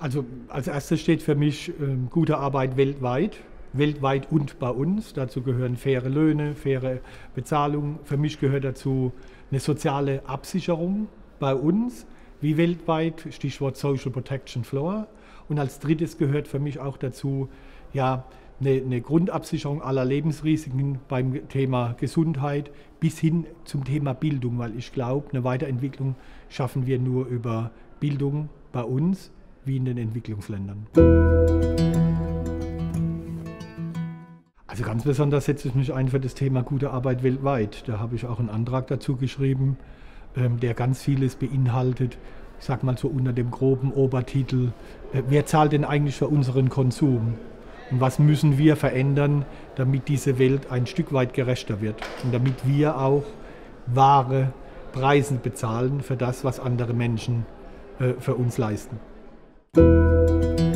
Also als erstes steht für mich äh, gute Arbeit weltweit, weltweit und bei uns. Dazu gehören faire Löhne, faire Bezahlung. Für mich gehört dazu eine soziale Absicherung bei uns, wie weltweit, Stichwort Social Protection Floor. Und als drittes gehört für mich auch dazu, ja, eine, eine Grundabsicherung aller Lebensrisiken beim Thema Gesundheit bis hin zum Thema Bildung, weil ich glaube, eine Weiterentwicklung schaffen wir nur über Bildung bei uns wie in den Entwicklungsländern. Also ganz besonders setze ich mich ein für das Thema gute Arbeit weltweit. Da habe ich auch einen Antrag dazu geschrieben, ähm, der ganz vieles beinhaltet. Ich sage mal so unter dem groben Obertitel, äh, wer zahlt denn eigentlich für unseren Konsum? Und was müssen wir verändern, damit diese Welt ein Stück weit gerechter wird und damit wir auch wahre Preise bezahlen für das, was andere Menschen äh, für uns leisten. Música